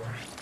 for.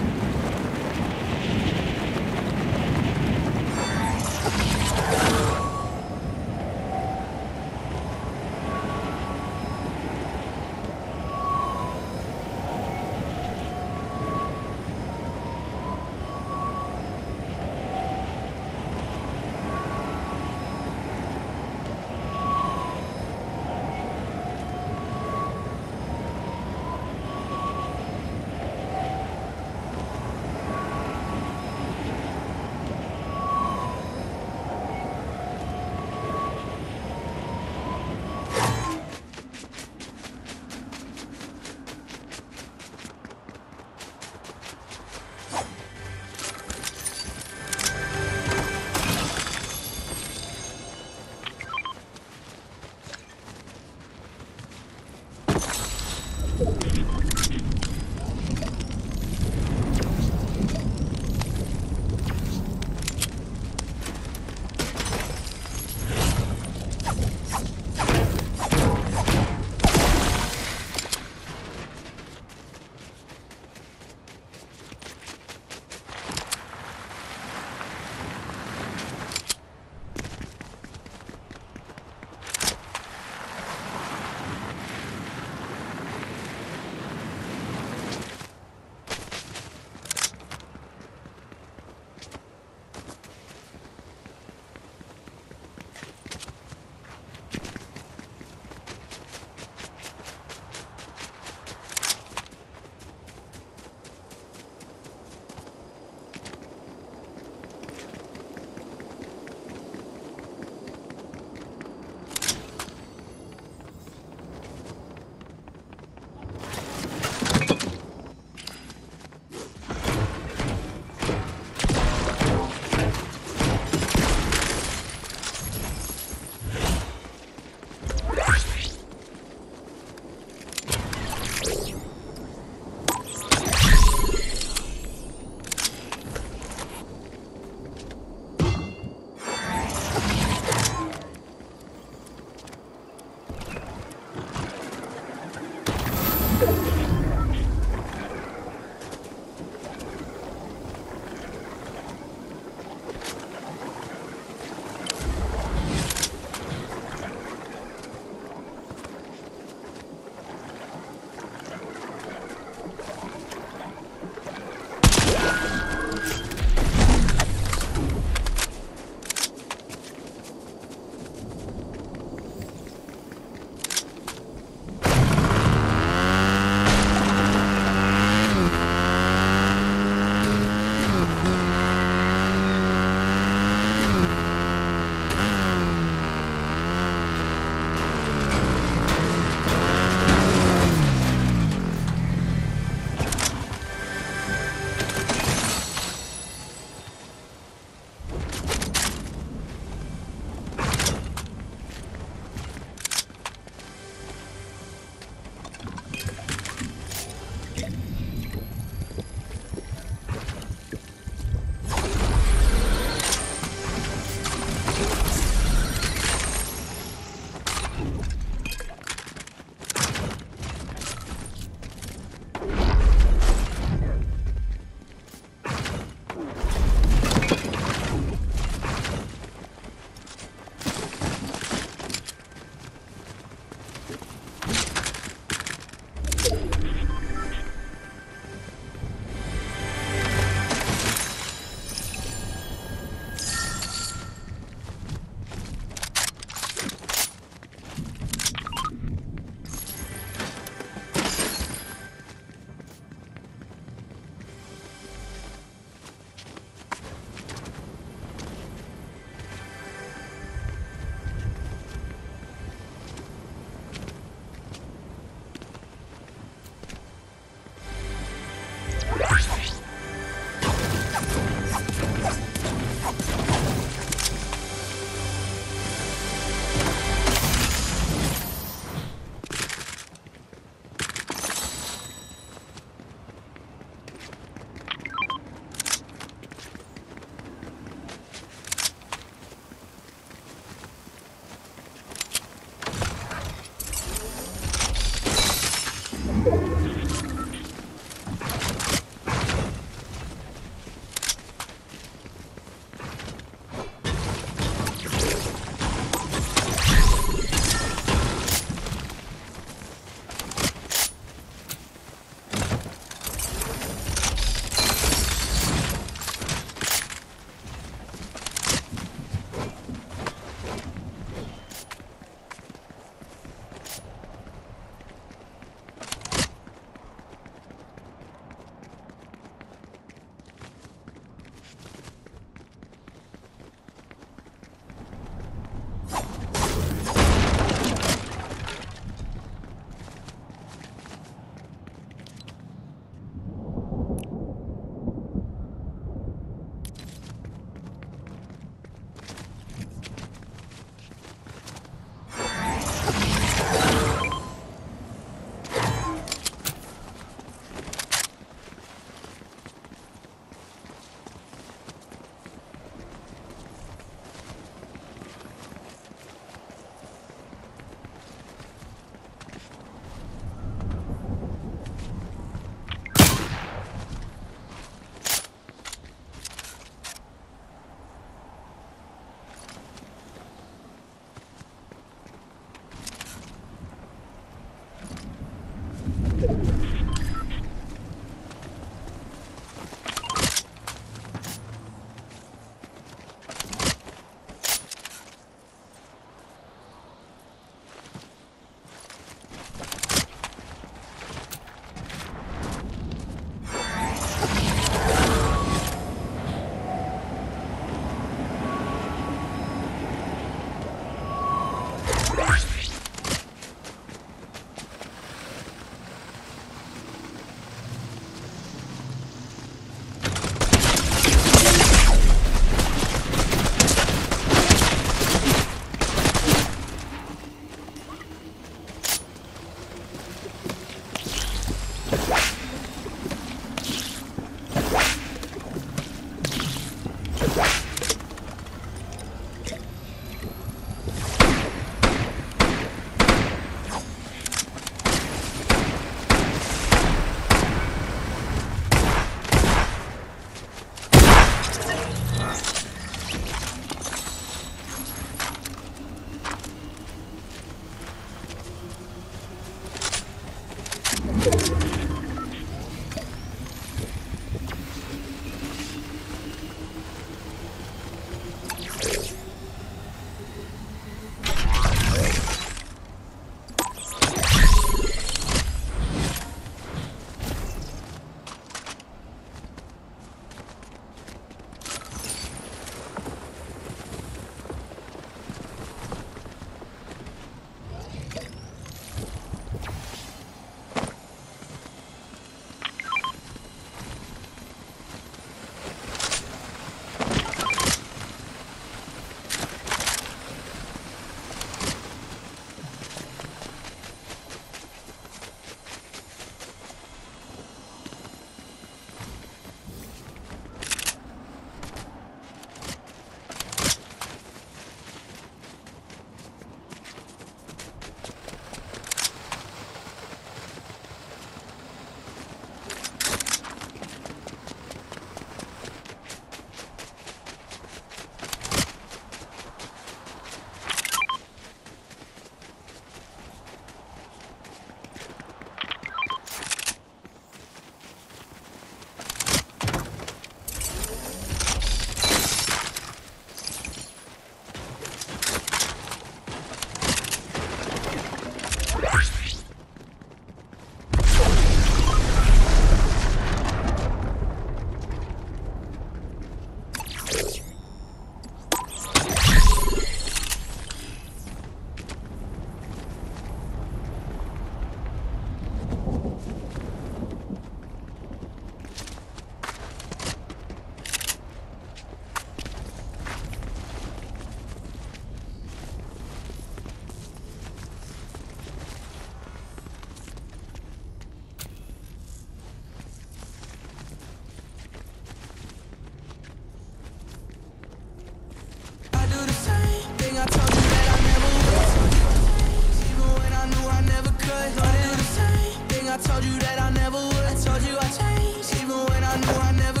I told you that I never would. I told you I changed Even when I knew I never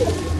you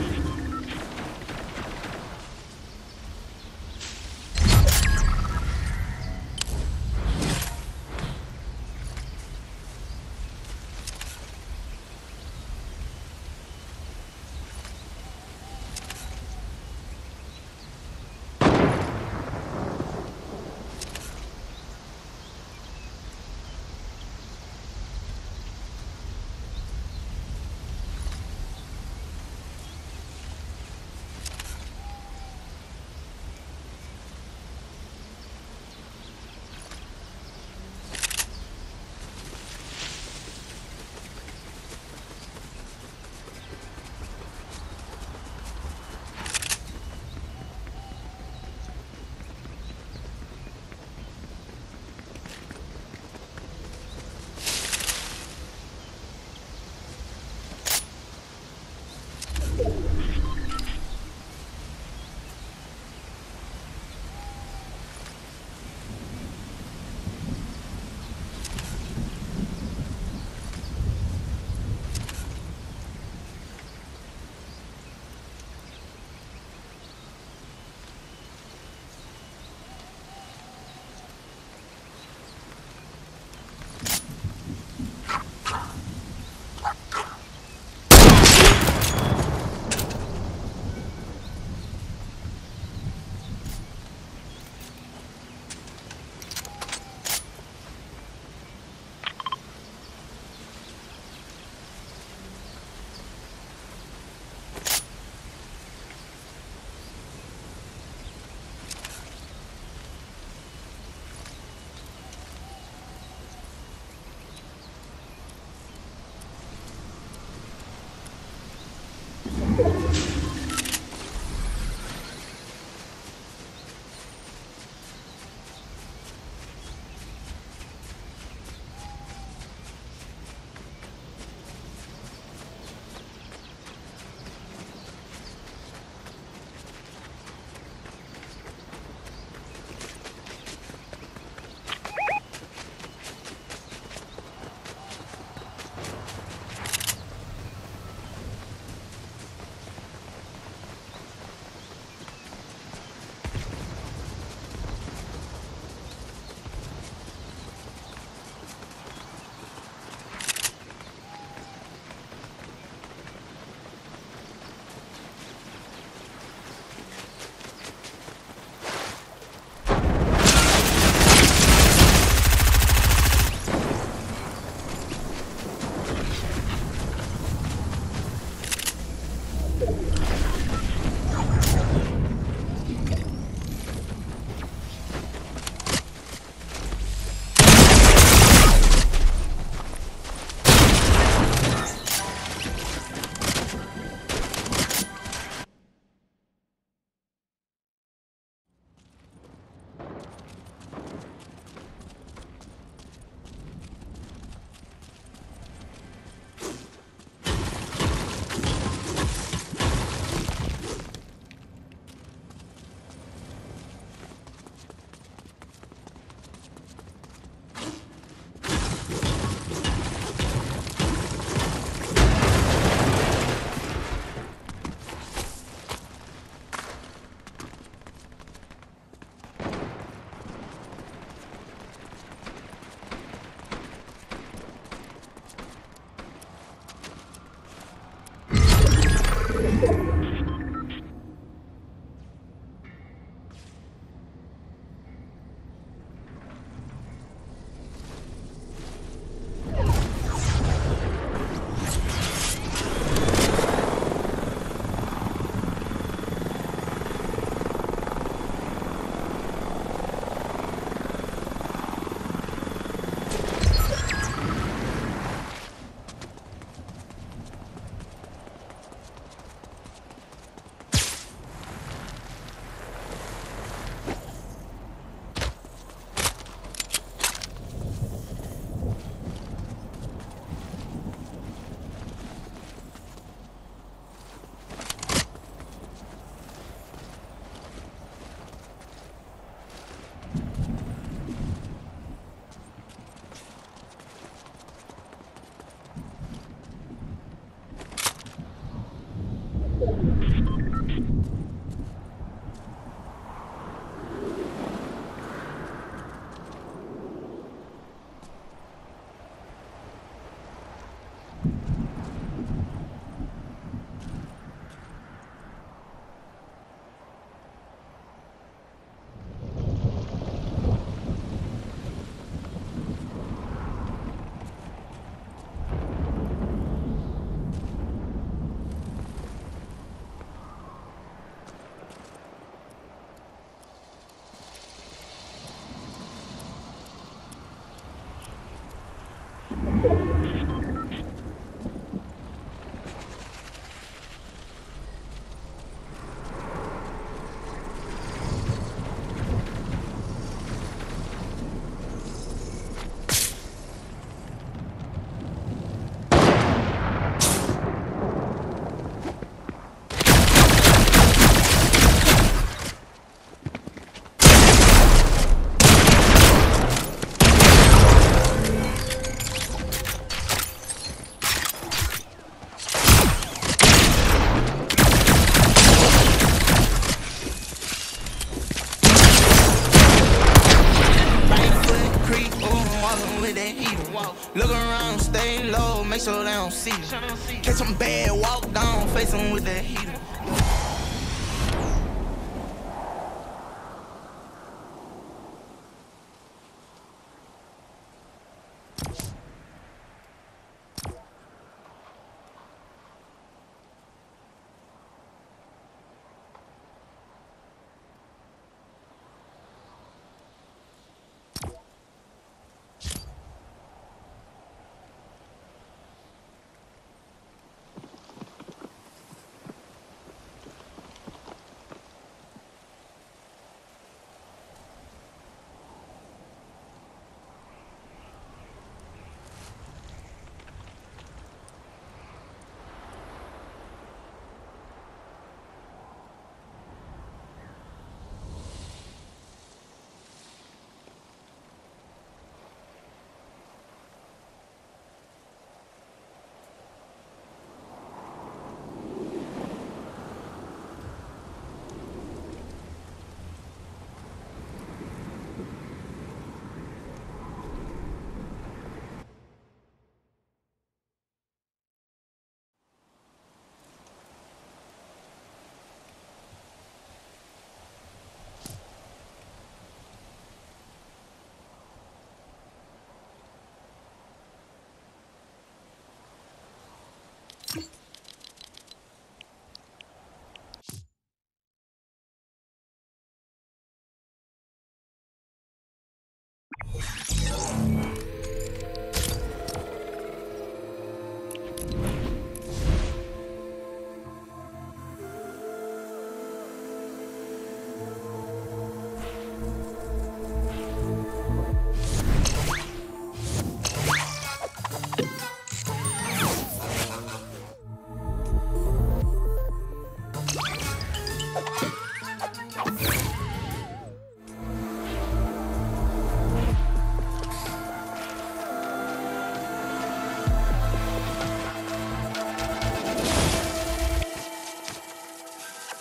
Catch some bad,